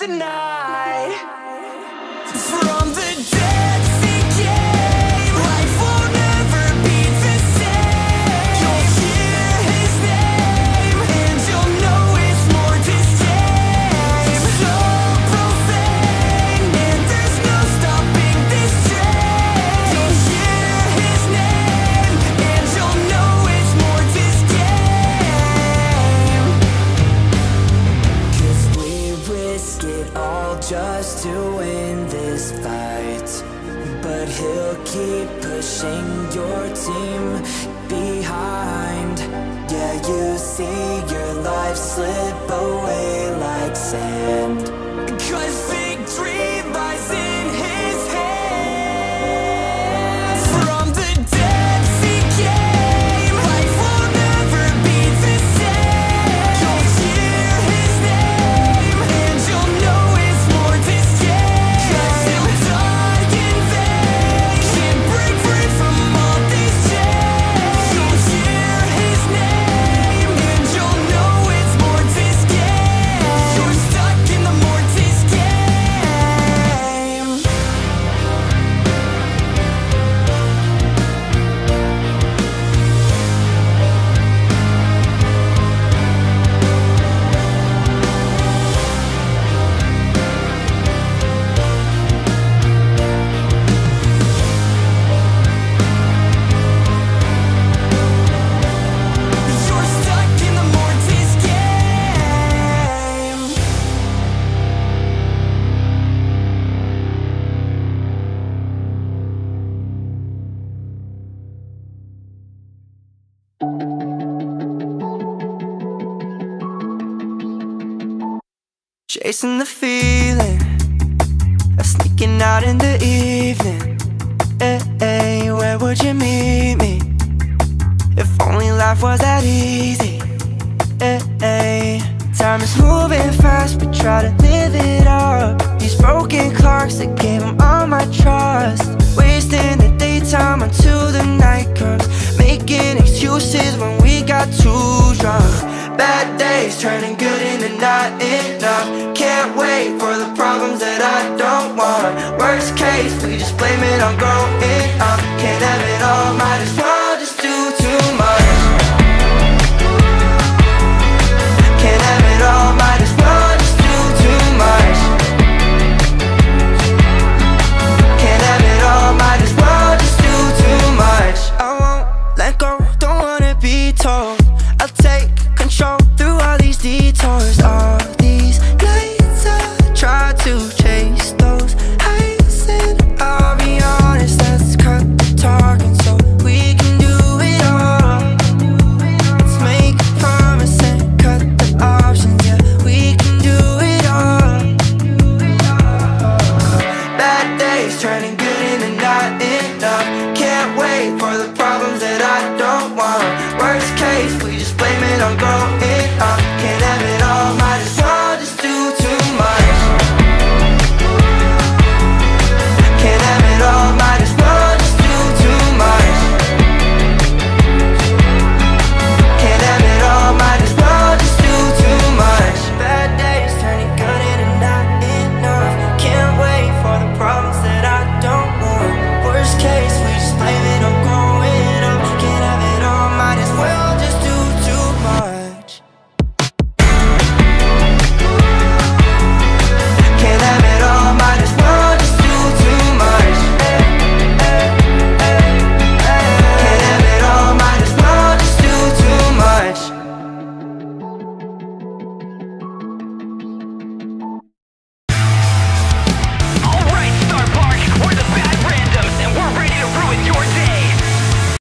tonight. Your team Chasing the feeling of sneaking out in the evening. Hey, hey, where would you meet me? If only life was that easy. Hey, hey. Time is moving fast, but try to live it up. These broken clocks that gave 'em all my trust. Wasting the daytime until the night comes. Making excuses when we got too drunk. Bad days turning good into not enough. Can't wait for the problems that I don't want. Worst case, we just blame it on growing up. Can't have it all, might as well